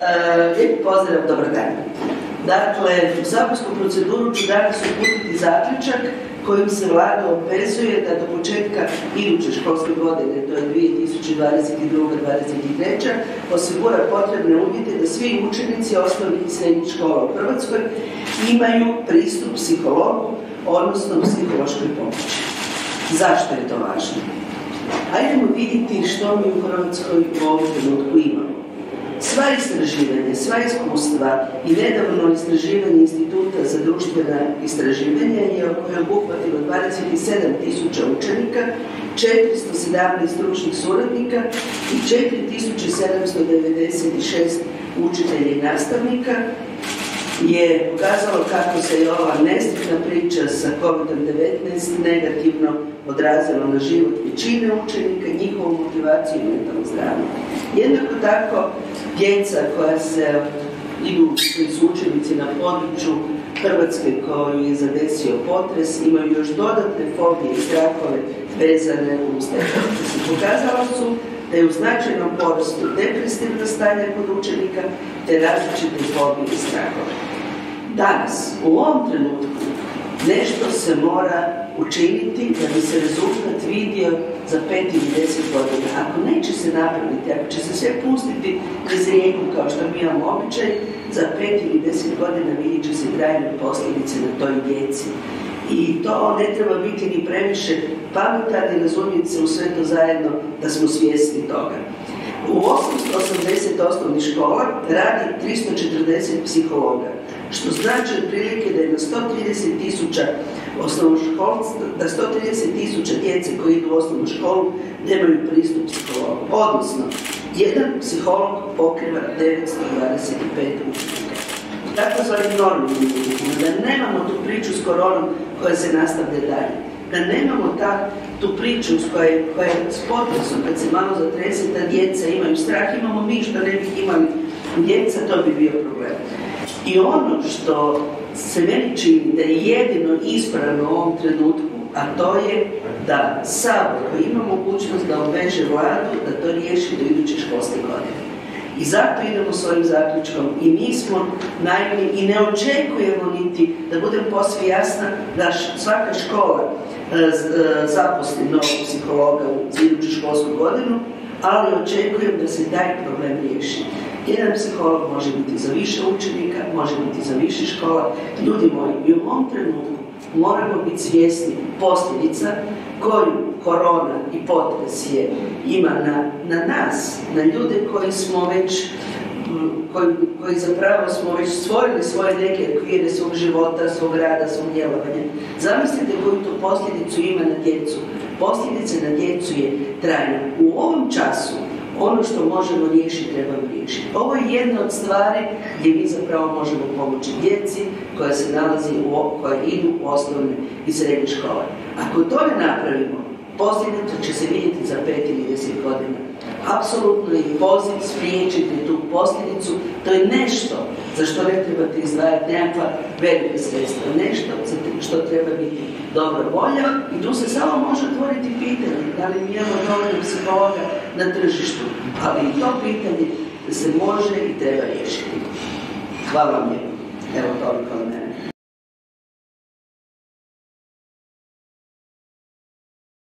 E, lijep pozdrav, dobar dan. Dakle, u saborsku proceduru ću danas uputiti zaključak kojim se vlada obvezuje da do početka iduće školske godine, to je 2022-2023, osigura potrebne uvjete da svi učenici osnovnih i srednjih škola u Hrvatskoj imaju pristup psihologu, odnosno psihološkoj pomoći. Zašto je to važno? Hajdemo vidjeti što mi u Hrvatskoj u ovom trenutku imamo. Sva istraživanja, sva iskustva i nedavno istraživanje Instituta za društvena istraživanja je obuhvatilo 27 tisuća učenika, 417 stručnih suradnika i 4796 učitelja i nastavnika je pokazalo kako se je ova nesretna priča sa COVID-19 negativno odrazila na život većine učenika, njihovu motivaciju i mentalno zdravlje. Jednako tako, djeca koja se idu, su učenici na području Hrvatske koju je zadesio potres, imaju još dodatne fobije i strahove vezane uz te Pokazalo su da je u značajnom porastu depresivna stanja kod učenika te različite fobije i strahove. Danas, u ovom trenutku, nešto se mora učiniti da bi se rezultat vidio za pet ili deset godina. Ako neće se napraviti, ako će se sve pustiti bez rijeku kao što mi imamo običaj, za pet ili deset godina vidjet će se trajne posljedice na toj djeci. I to ne treba biti ni previše pametan i razumjeti se u sve to zajedno da smo svjesni toga. U 880 osnovnih škola radi 340 psihologa, što znači otprilike da je na 130 tisuća da 130 tisuća djece koji idu u osnovnu školu nemaju pristup psihologu. Odnosno, jedan psiholog pokriva 925 učenika. Tako zvani normalni da nemamo tu priču s koronom koja se nastavlja dalje da nemamo ta, tu priču s koje, koja je s potresom, kad se malo zatrese, da djeca imaju strah, imamo mi što ne bi imali djeca, to bi bio problem. I ono što se meni čini da je jedino ispravno u ovom trenutku, a to je da Sabor koji ima mogućnost da obveže vladu, da to riješi do iduće školske godine. I zato idemo s ovim zaključkom i mi smo najbolji i ne očekujemo niti, da budem posve jasna, da svaka škola e, e, zaposli novog psihologa u iduću školsku godinu, ali očekujem da se taj problem riješi. Jedan psiholog može biti za više učenika, može biti za više škola. Ljudi moji, mi u ovom trenutku moramo biti svjesni posljedica koju korona i potres je ima na, na nas, na ljude koji smo već koji, koji zapravo smo već stvorili svoje neke okvire svog života, svog rada, svog djelovanja. Zamislite koju to posljedicu ima na djecu. Posljedice na djecu je trajna. U ovom času ono što možemo riješiti, trebamo riješiti. Ovo je jedna od stvari gdje mi zapravo možemo pomoći djeci koja se nalazi, u, koja idu u osnovne i srednje škole. Ako to ne napravimo, posljedica će se vidjeti za pet ili deset godina. Apsolutno je poziv spriječiti tu posljedicu, to je nešto za što ne trebate izdvajati nekakva velika sredstva, nešto što treba biti dobra volja i tu se samo može otvoriti pitanje da li mi imamo dovoljno psihologa na tržištu, ali i to pitanje se može i treba riješiti. Hvala vam lijepo. Evo toliko od mene.